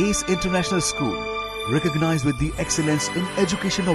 ACE International School, recognized with the Excellence in Education